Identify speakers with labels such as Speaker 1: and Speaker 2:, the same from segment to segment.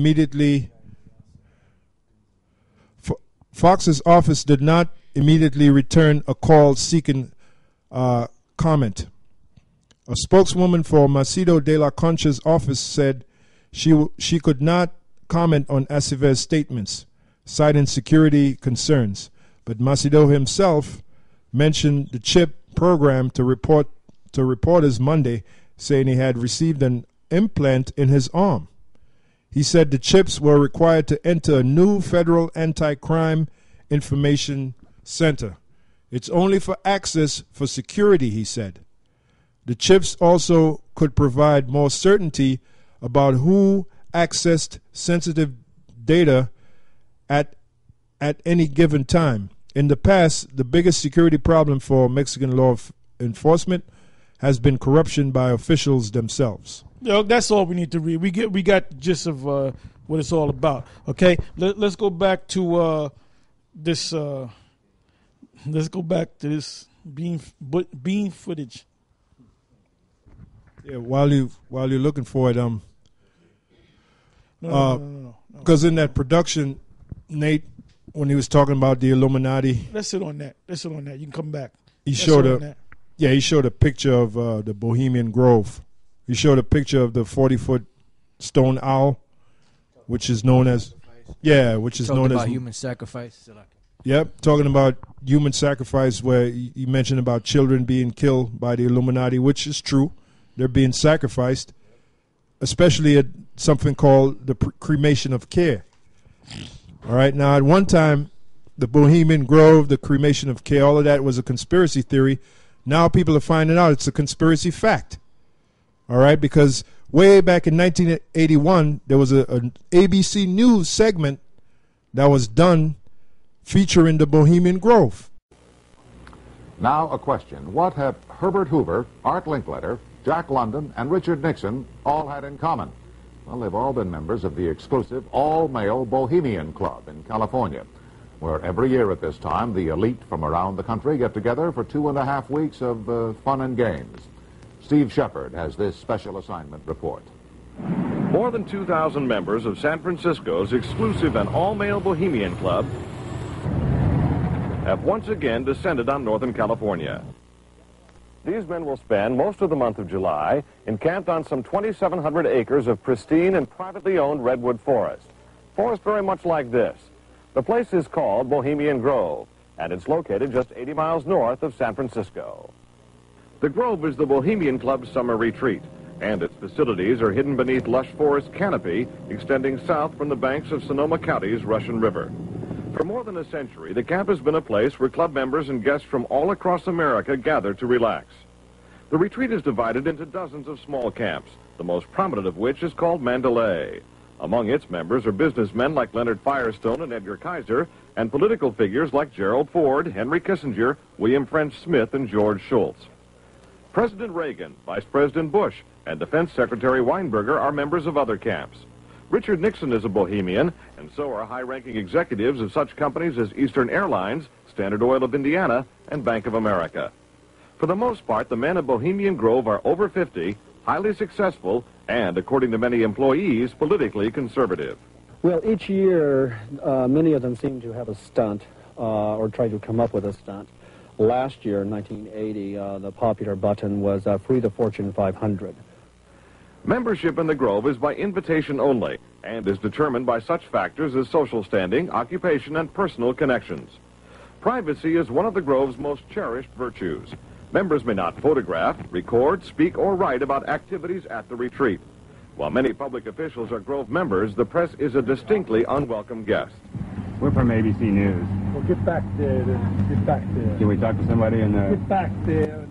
Speaker 1: immediately. Fox's office did not immediately return a call seeking uh, comment. A spokeswoman for Macedo de la Concha's office said she, she could not comment on Aceves' statements, citing security concerns. But Macedo himself mentioned the chip program to report to reporters Monday, saying he had received an implant in his arm. He said the chips were required to enter a new federal anti crime information center. It's only for access for security, he said. The chips also could provide more certainty about who accessed sensitive data at, at any given time. In the past, the biggest security problem for Mexican law enforcement has been corruption by officials themselves.
Speaker 2: That's all we need to read. We get we got the gist of uh, what it's all about. Okay, Let, us go back to uh, this. Uh, let's go back to this beam beam footage.
Speaker 1: Yeah, while you while you're looking for it, um,
Speaker 2: no, uh, no, no,
Speaker 1: because in that production, Nate, when he was talking about the Illuminati,
Speaker 2: let's sit on that. Let's sit on that. You can come back.
Speaker 1: He let's showed a yeah, he showed a picture of uh, the Bohemian Grove. He showed a picture of the forty foot stone owl, which is known as yeah, which is known
Speaker 3: as
Speaker 1: human
Speaker 3: sacrifice.
Speaker 1: Yep, talking about human sacrifice, where you mentioned about children being killed by the Illuminati, which is true. They're being sacrificed, especially at something called the cremation of care. All right, now at one time, the Bohemian Grove, the cremation of care, all of that was a conspiracy theory. Now people are finding out it's a conspiracy fact. All right, because way back in 1981, there was a, ABC News segment that was done featuring the Bohemian Grove.
Speaker 4: Now, a question. What have Herbert Hoover, Art Linkletter, Jack London, and Richard Nixon all had in common? Well, they've all been members of the exclusive all-male Bohemian Club in California, where every year at this time, the elite from around the country get together for two and a half weeks of uh, fun and games. Steve Shepard has this special assignment report.
Speaker 5: More than 2,000 members of San Francisco's exclusive and all-male Bohemian Club have once again descended on Northern California. These men will spend most of the month of July encamped on some 2,700 acres of pristine and privately owned redwood forest. Forest very much like this. The place is called Bohemian Grove, and it's located just 80 miles north of San Francisco. The Grove is the Bohemian Club's summer retreat, and its facilities are hidden beneath lush forest canopy extending south from the banks of Sonoma County's Russian River. For more than a century, the camp has been a place where club members and guests from all across America gather to relax. The retreat is divided into dozens of small camps, the most prominent of which is called Mandalay. Among its members are businessmen like Leonard Firestone and Edgar Kaiser, and political figures like Gerald Ford, Henry Kissinger, William French Smith, and George Shultz. President Reagan, Vice President Bush, and Defense Secretary Weinberger are members of other camps. Richard Nixon is a Bohemian, and so are high-ranking executives of such companies as Eastern Airlines, Standard Oil of Indiana, and Bank of America. For the most part, the men of Bohemian Grove are over 50, highly successful, and, according to many employees, politically conservative.
Speaker 6: Well, each year, uh, many of them seem to have a stunt uh, or try to come up with a stunt. Last year, in 1980, uh, the popular button was uh, Free the Fortune 500.
Speaker 5: Membership in the Grove is by invitation only and is determined by such factors as social standing, occupation, and personal connections. Privacy is one of the Grove's most cherished virtues. Members may not photograph, record, speak, or write about activities at the retreat. While many public officials are Grove members, the press is a distinctly unwelcome guest.
Speaker 7: We're from ABC News.
Speaker 8: Well, get back there. Get back there.
Speaker 7: Can we talk to somebody in the...
Speaker 8: Get back there.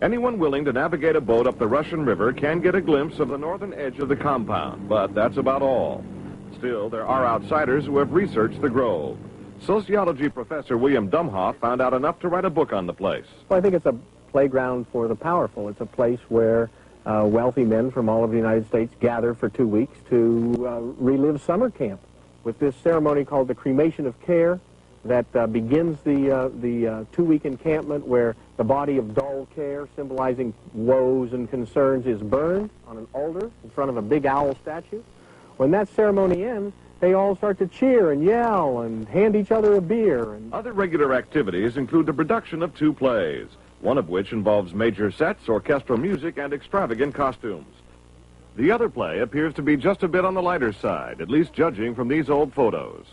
Speaker 5: Anyone willing to navigate a boat up the Russian River can get a glimpse of the northern edge of the compound, but that's about all. Still, there are outsiders who have researched the Grove. Sociology professor William Domhoff found out enough to write a book on the place.
Speaker 9: Well, I think it's a playground for the powerful. It's a place where uh, wealthy men from all over the United States gather for two weeks to uh, relive summer camp with this ceremony called the cremation of care that uh, begins the, uh, the uh, two-week encampment where the body of dull care, symbolizing woes and concerns, is burned on an altar in front of a big owl statue, When that ceremony ends, they all start to cheer and yell and hand each other a beer. And
Speaker 5: Other regular activities include the production of two plays, one of which involves major sets, orchestral music, and extravagant costumes. The other play appears to be just a bit on the lighter side, at least judging from these old photos.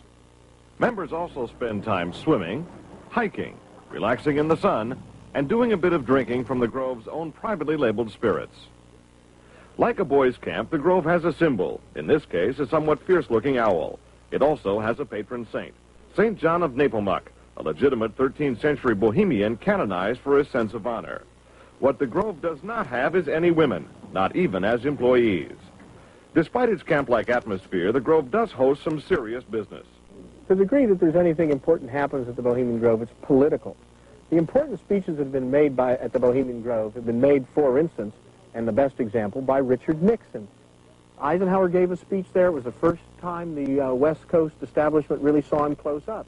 Speaker 5: Members also spend time swimming, hiking, relaxing in the sun, and doing a bit of drinking from the Grove's own privately labeled spirits. Like a boys' camp, the Grove has a symbol, in this case, a somewhat fierce-looking owl. It also has a patron saint, St. John of Nepomuk, a legitimate 13th century Bohemian canonized for his sense of honor. What the Grove does not have is any women, not even as employees. Despite its camp-like atmosphere, the Grove does host some serious business.
Speaker 9: to the degree that there's anything important happens at the Bohemian Grove, it's political. The important speeches that have been made by, at the Bohemian Grove have been made, for instance, and the best example, by Richard Nixon. Eisenhower gave a speech there. It was the first time the uh, West Coast establishment really saw him close up.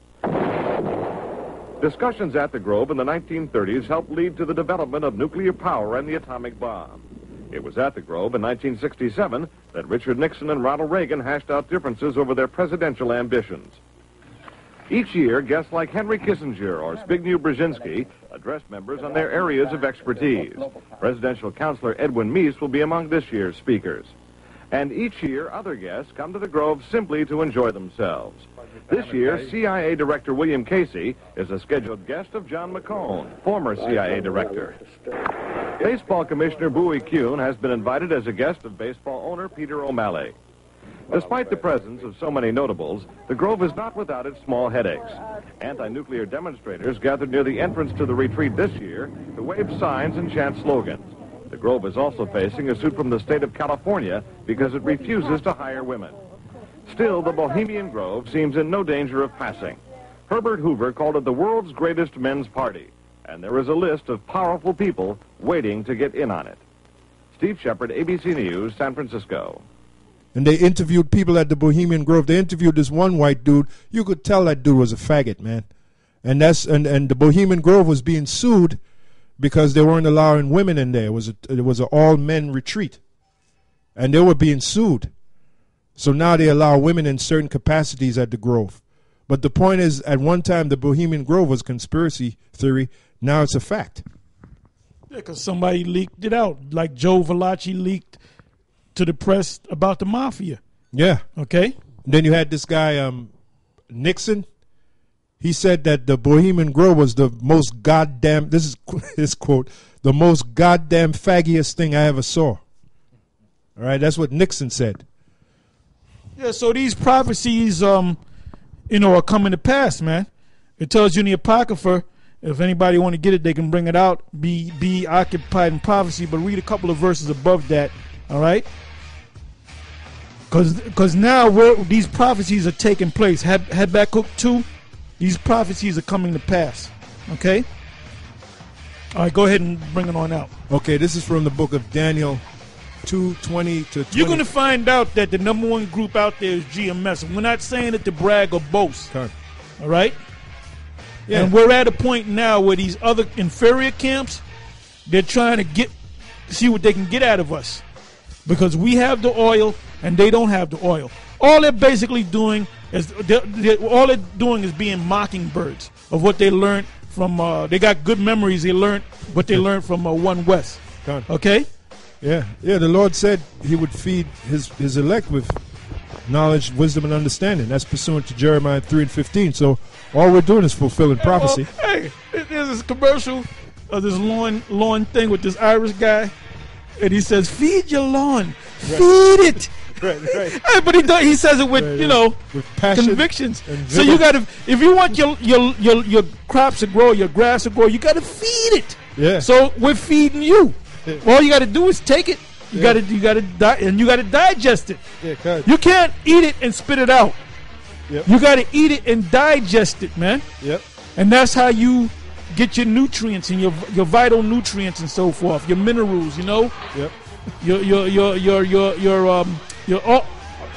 Speaker 5: Discussions at the Grove in the 1930s helped lead to the development of nuclear power and the atomic bomb. It was at the Grove in 1967 that Richard Nixon and Ronald Reagan hashed out differences over their presidential ambitions. Each year, guests like Henry Kissinger or Zbigniew Brzezinski address members on their areas of expertise. Presidential counselor Edwin Meese will be among this year's speakers. And each year, other guests come to the Grove simply to enjoy themselves. This year, CIA Director William Casey is a scheduled guest of John McCone, former CIA Director. Baseball Commissioner Bowie Kuhn has been invited as a guest of baseball owner Peter O'Malley. Despite the presence of so many notables, the Grove is not without its small headaches. Anti-nuclear demonstrators gathered near the entrance to the retreat this year to wave signs and chant slogans. The Grove is also facing a suit from the state of California because it refuses to hire women. Still, the Bohemian Grove seems in no danger of passing. Herbert Hoover called it the world's greatest men's party, and there is a list of powerful people waiting to get in on it. Steve Shepard, ABC News, San Francisco.
Speaker 1: And they interviewed people at the Bohemian Grove. They interviewed this one white dude. You could tell that dude was a faggot, man. And that's and, and the Bohemian Grove was being sued because they weren't allowing women in there. It was a, it was an all men retreat, and they were being sued. So now they allow women in certain capacities at the Grove. But the point is, at one time, the Bohemian Grove was conspiracy theory. Now it's a fact.
Speaker 2: Yeah, because somebody leaked it out, like Joe Valachi leaked to the press about the mafia.
Speaker 1: Yeah.
Speaker 2: Okay.
Speaker 1: Then you had this guy, um, Nixon. He said that the Bohemian Grove was the most goddamn. This is his quote: "The most goddamn faggiest thing I ever saw." All right, that's what Nixon said.
Speaker 2: Yeah, so these prophecies, um, you know, are coming to pass, man. It tells you in the Apocrypha. If anybody want to get it, they can bring it out. Be be occupied in prophecy, but read a couple of verses above that. All right, because because now these prophecies are taking place. Hab- Habakkuk two, these prophecies are coming to pass. Okay. All right, go ahead and bring it on out.
Speaker 1: Okay, this is from the book of Daniel, two twenty to 20.
Speaker 2: You're going to find out that the number one group out there is GMS. We're not saying it to brag or boast.
Speaker 1: Okay.
Speaker 2: All right?
Speaker 1: Yeah.
Speaker 2: And we're at a point now where these other inferior camps, they're trying to get see what they can get out of us. Because we have the oil and they don't have the oil. All they're basically doing is they're, they're- all they're doing is being mockingbirds of what they learned from uh, they got good memories they learned what they learned from uh, One West. Okay?
Speaker 1: Yeah, yeah. The Lord said He would feed His His elect with knowledge, wisdom, and understanding. That's pursuant to Jeremiah three and fifteen. So all we're doing is fulfilling oh, prophecy.
Speaker 2: Well, hey, there's this commercial of this lawn lawn thing with this Irish guy, and he says, "Feed your lawn, feed it."
Speaker 1: Right, right.
Speaker 2: Hey, but he does, he says it with
Speaker 1: Right,
Speaker 2: you know
Speaker 1: With passion
Speaker 2: convictions. So you got to if you want your your your your crops to grow, your grass to grow, you got to feed it.
Speaker 1: Yeah.
Speaker 2: So we're feeding you. All you got to do is take it. You
Speaker 1: Yeah.
Speaker 2: got to you got to di- and you got to digest it.
Speaker 1: Yeah.
Speaker 2: You can't eat it and spit it out.
Speaker 1: Yep.
Speaker 2: You got to eat it and digest it, man.
Speaker 1: Yep.
Speaker 2: And that's how you get your nutrients and your your vital nutrients and so forth, your minerals, you know,
Speaker 1: Yep.
Speaker 2: your your your your your your um your all,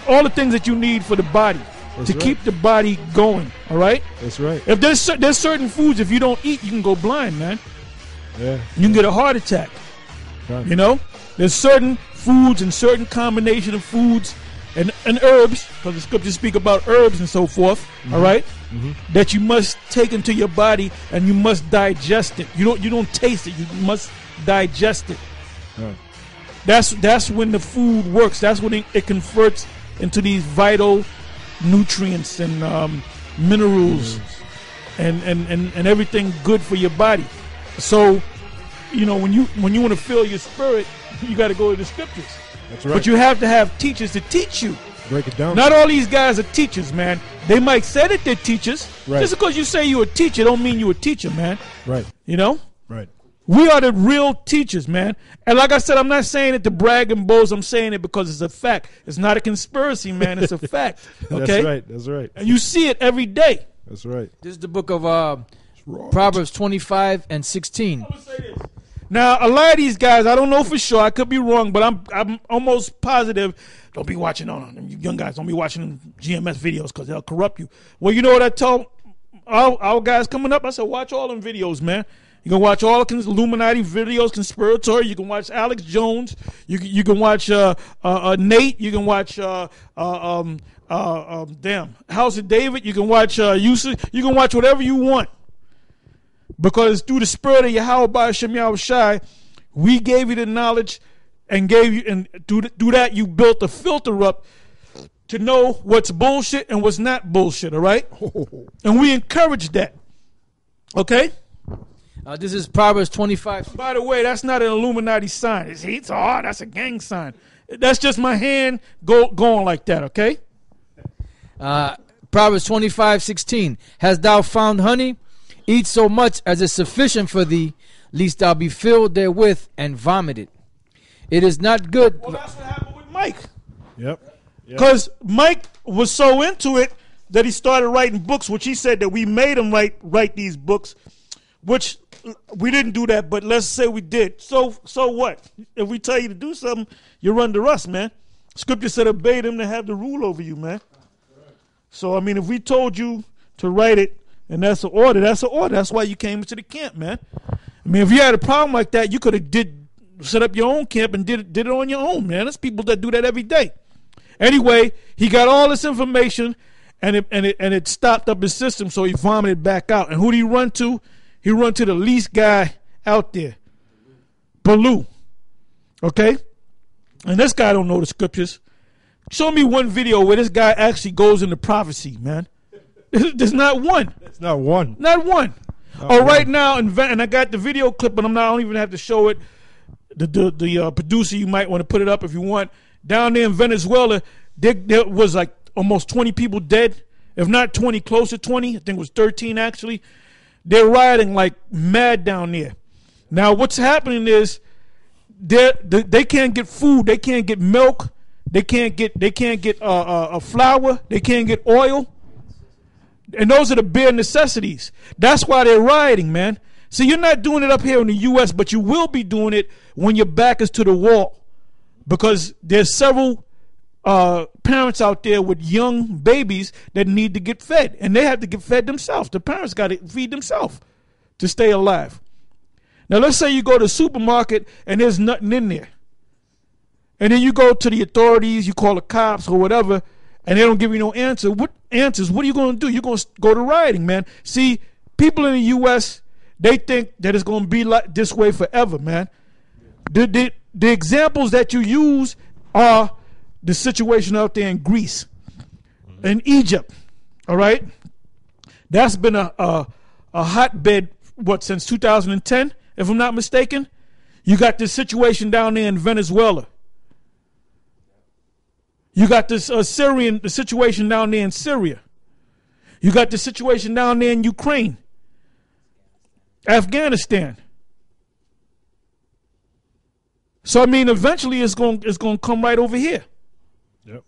Speaker 2: all the things that you need for the body
Speaker 1: That's
Speaker 2: to
Speaker 1: right.
Speaker 2: keep the body going. All right.
Speaker 1: That's right.
Speaker 2: If there's there's certain foods if you don't eat, you can go blind, man.
Speaker 1: Yeah.
Speaker 2: You can get a heart attack.
Speaker 1: Done.
Speaker 2: You know, there's certain foods and certain combination of foods and, and herbs, because the scriptures speak about herbs and so forth. all right, that you must take into your body and you must digest it. You don't you don't taste it. You must digest it.
Speaker 1: Right.
Speaker 2: That's that's when the food works. That's when it, it converts into these vital nutrients and um, minerals and, and, and, and everything good for your body. So, you know, when you when you want to fill your spirit, you got to go to the scriptures.
Speaker 1: That's right.
Speaker 2: But you have to have teachers to teach you.
Speaker 1: break it down.
Speaker 2: Not all these guys are teachers, man. They might say that they're teachers.
Speaker 1: Right.
Speaker 2: Just because you say you're a teacher, don't mean you're a teacher, man.
Speaker 1: right.
Speaker 2: You know?
Speaker 1: Right.
Speaker 2: We are the real teachers, man. And like I said, I'm not saying it to brag and boast. I'm saying it because it's a fact. It's not a conspiracy, man. It's a fact. Okay?
Speaker 1: That's right. That's right.
Speaker 2: And you see it every day.
Speaker 1: That's right.
Speaker 3: This is the book of uh, Proverbs 25 and 16.
Speaker 2: Now, a lot of these guys, I don't know for sure. I could be wrong, but I'm I'm almost positive. Don't be watching on them young guys. Don't be watching GMS videos because they'll corrupt you. Well, you know what I told our, our guys coming up? I said, watch all them videos, man. You can watch all the Illuminati videos, conspiratory. You can watch Alex Jones. You can, you can watch uh, uh, uh, Nate. You can watch uh, uh, um, uh, um, damn House of David. You can watch uh, Yusuf. You can watch whatever you want because through the spirit of Yahweh by Shem Shai, we gave you the knowledge and gave you and through, th- through that you built a filter up to know what's bullshit and what's not bullshit. All right, and we encourage that. Okay.
Speaker 3: Uh, this is Proverbs 25.
Speaker 2: By the way, that's not an Illuminati sign. It's, it's oh, that's a gang sign. That's just my hand go, going like that. Okay.
Speaker 3: Uh, Proverbs 25, 16. Hast thou found honey? Eat so much as is sufficient for thee, lest thou be filled therewith and vomited. It is not good.
Speaker 2: Well, that's what happened with Mike.
Speaker 1: Yep. Yep.
Speaker 2: Because Mike was so into it that he started writing books, which he said that we made him write write these books, which we didn't do that, but let's say we did. So so what? If we tell you to do something, you're under us, man. Scripture said obey them to have the rule over you, man. So I mean, if we told you to write it and that's the order, that's the order. That's why you came into the camp, man. I mean, if you had a problem like that, you could have did set up your own camp and did it, did it on your own, man. There's people that do that every day. Anyway, he got all this information and it and it and it stopped up his system, so he vomited back out. And who did he run to? He run to the least guy out there, Baloo. Okay, and this guy don't know the scriptures. Show me one video where this guy actually goes into prophecy, man. There's not one.
Speaker 1: It's not one.
Speaker 2: Not one. oh, right now, Ven- and I got the video clip, but I'm not. I don't even have to show it. The the, the uh, producer, you might want to put it up if you want. Down there in Venezuela, there, there was like almost 20 people dead, if not 20, close to 20. I think it was 13 actually. They're rioting like mad down there. Now, what's happening is they they can't get food, they can't get milk, they can't get they can't get uh, uh, uh, flour, they can't get oil. And those are the bare necessities. That's why they're rioting, man. See, you're not doing it up here in the U.S., but you will be doing it when your back is to the wall, because there's several uh, parents out there with young babies that need to get fed, and they have to get fed themselves. The parents got to feed themselves to stay alive. Now, let's say you go to the supermarket and there's nothing in there, and then you go to the authorities, you call the cops or whatever, and they don't give you no answer. What answers? What are you going to do? You're going to go to rioting, man. See, people in the U.S. they think that it's going to be like this way forever, man. The, the the examples that you use are the situation out there in Greece, in Egypt. All right, that's been a a, a hotbed. What since 2010, if I'm not mistaken. You got this situation down there in Venezuela. You got this uh, Syrian the situation down there in Syria. You got the situation down there in Ukraine, Afghanistan. So I mean, eventually it's going it's going to come right over here.
Speaker 1: Yep.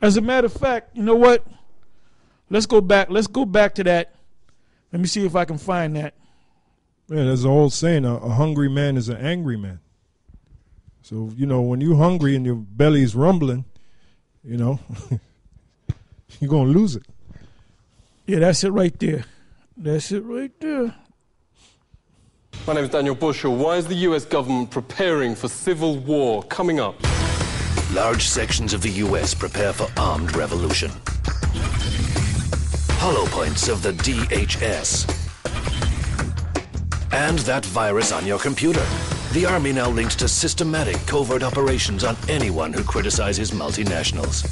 Speaker 2: As a matter of fact, you know what? Let's go back. Let's go back to that. Let me see if I can find that.
Speaker 1: Yeah, there's an old saying: a, a hungry man is an angry man. So you know, when you're hungry and your belly's rumbling, you know, you're gonna lose it.
Speaker 2: Yeah, that's it right there. That's it right there.
Speaker 10: My name is Daniel Bushell. Why is the US government preparing for civil war coming up?
Speaker 11: large sections of the U.S. prepare for armed revolution. Hollow points of the DHS. And that virus on your computer. The Army now links to systematic covert operations on anyone who criticizes multinationals.